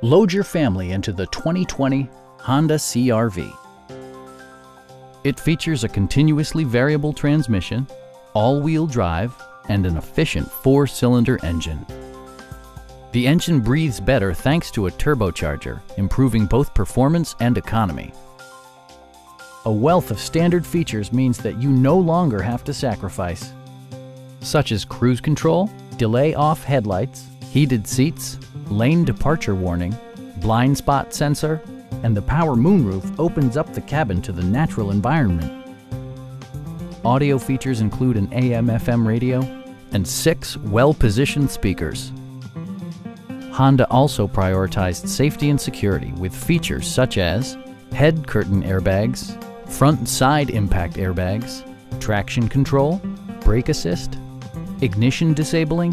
Load your family into the 2020 Honda CRV. It features a continuously variable transmission, all-wheel drive, and an efficient four-cylinder engine. The engine breathes better thanks to a turbocharger, improving both performance and economy. A wealth of standard features means that you no longer have to sacrifice, such as cruise control, delay off headlights, heated seats, lane departure warning, blind spot sensor, and the power moonroof opens up the cabin to the natural environment. Audio features include an AM-FM radio and six well-positioned speakers. Honda also prioritized safety and security with features such as head curtain airbags, front and side impact airbags, traction control, brake assist, ignition disabling,